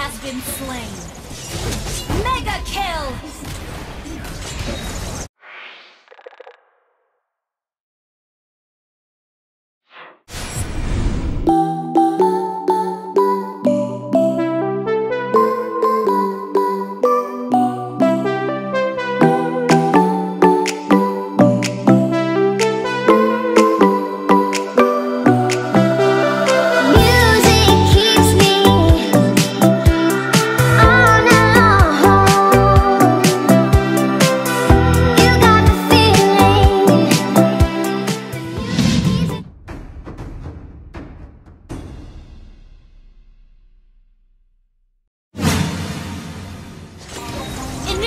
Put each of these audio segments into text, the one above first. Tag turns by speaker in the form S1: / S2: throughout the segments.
S1: has been slain. Mega kill!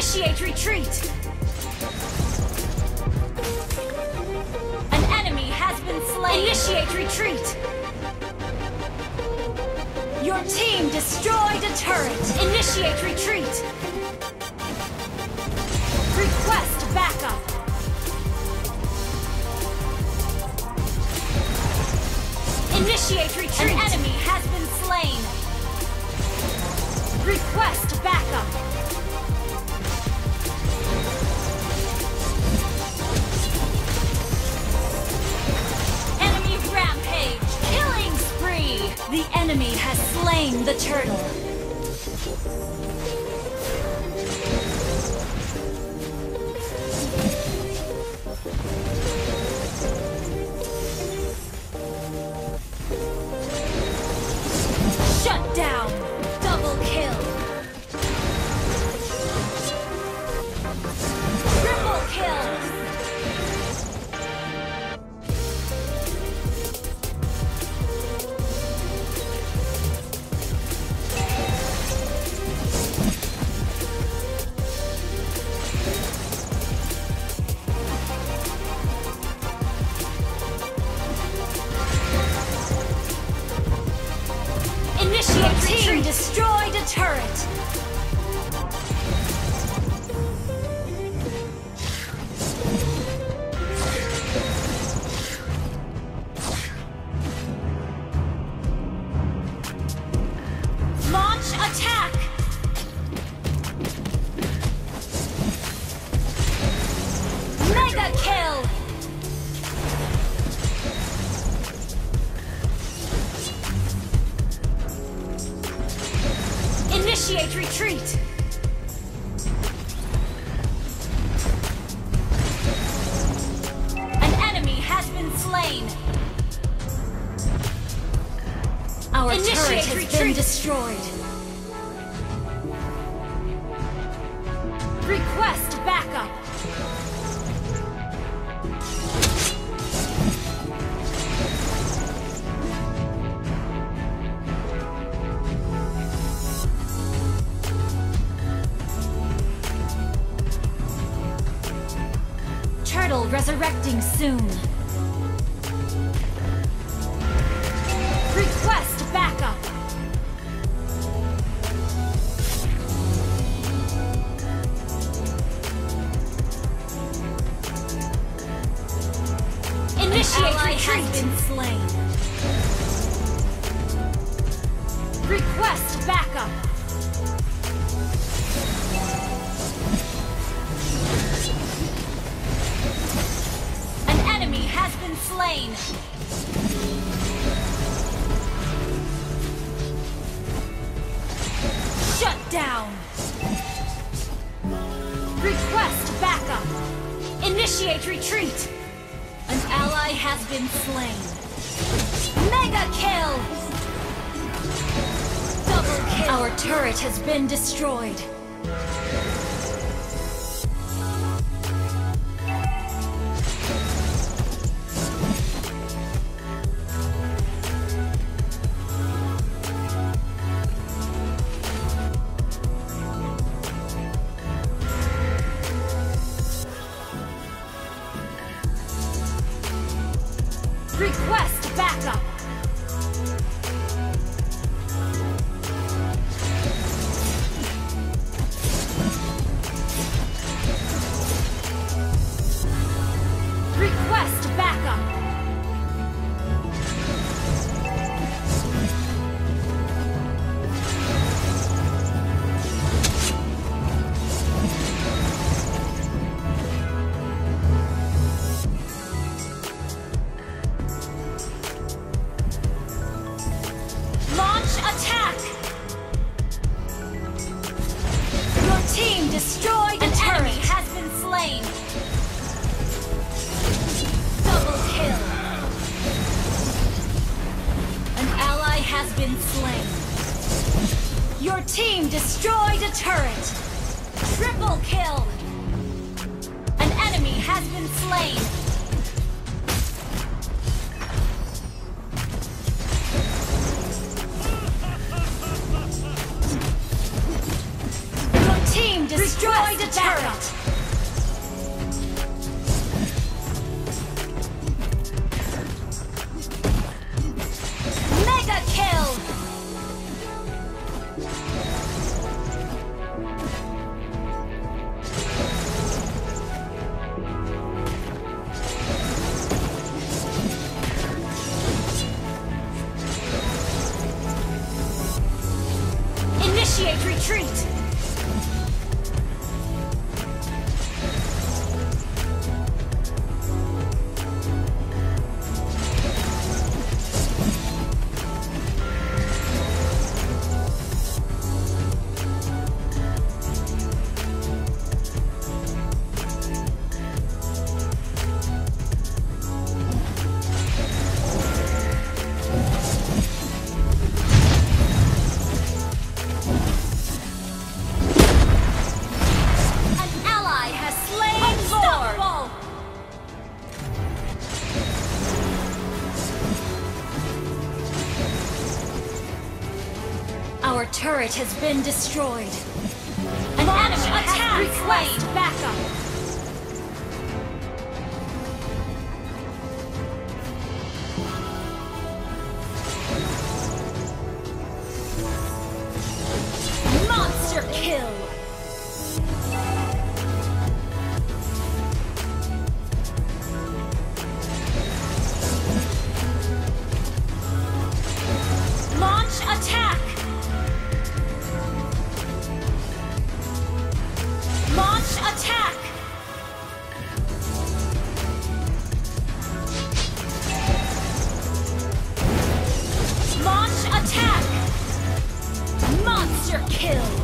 S1: Initiate retreat! An enemy has been slain! Initiate retreat! Your team destroyed a turret! Initiate retreat! Request backup! Initiate retreat! An enemy has been slain! Request backup! The enemy has slain the turtle. Shut down! Destroyed a turret. Our
S2: Initiate
S1: turret has been destroyed! Request backup! Turtle resurrecting soon. Ally has been slain. Request backup. An enemy has been slain. Shut down. Request backup. Initiate retreat. Ally has been slain. Mega kill! Double kill! Our turret has been destroyed. Request backup! Team destroyed a turret. Triple kill. An enemy has been slain. Our turret has been destroyed. An enemy has request backup. Monster kill! Kill!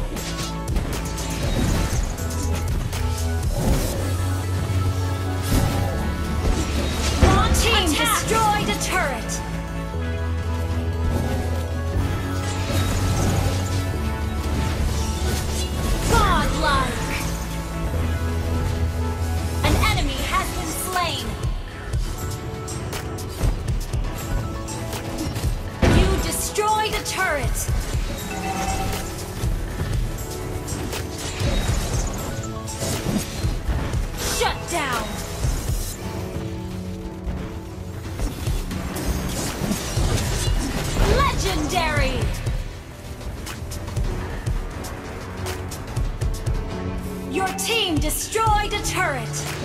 S1: Turret!